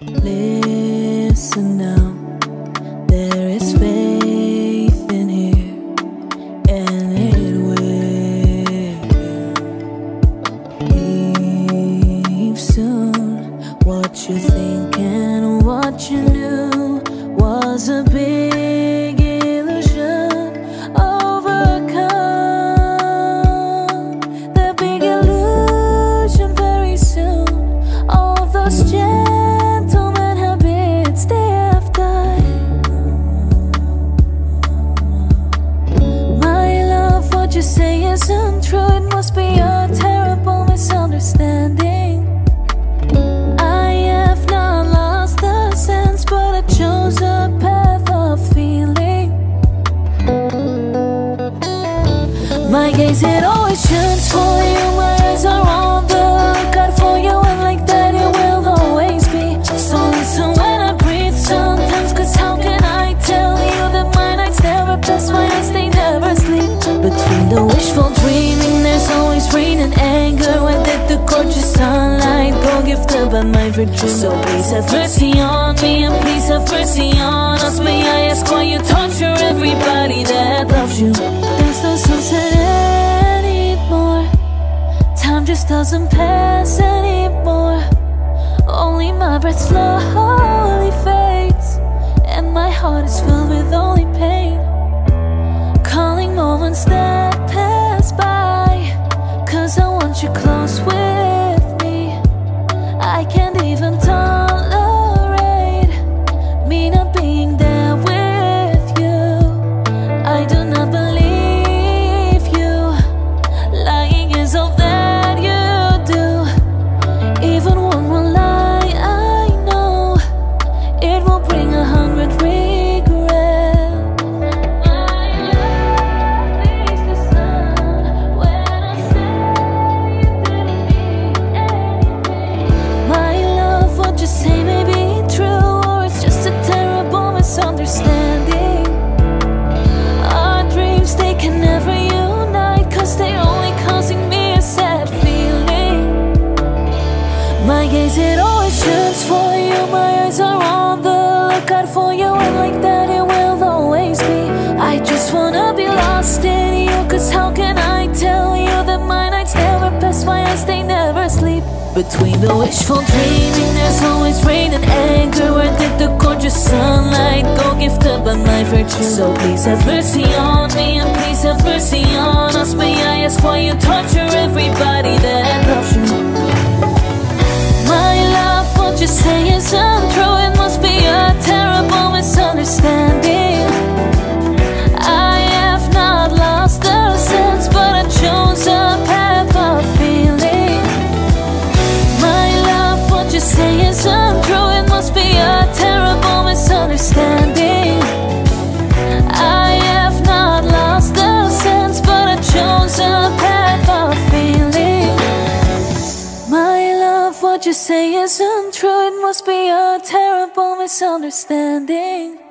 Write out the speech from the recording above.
Listen now, there is faith in here, and it will leave soon. What you think and what you knew was a big must be a terrible misunderstanding. I have not lost the sense, but I chose a path of feeling. My gaze, it always shines for you. My eyes are on the lookout for you, and like that, it will always be. Just so listen when I breathe sometimes, cause how can I tell you that my nights never pass, my eyes they never sleep? Between the wishful there's rain and anger. When did the gorgeous sunlight go gifted by my virtue? So please have mercy on me, and please have mercy on us. May I ask why you torture everybody that loves you? There's no sunset anymore. Time just doesn't pass anymore. It always shoots for you. My eyes are on the lookout for you, and like that, it will always be. I just wanna be lost in you, cause how can I tell you that my nights never pass, my eyes, they never sleep? Between the wishful dreaming, there's always rain and anger. Where did the gorgeous sunlight go gifted by my virtue? So please have mercy on me, and please have mercy on us. May I ask why you torture everybody what you say isn't true. It must be a terrible misunderstanding.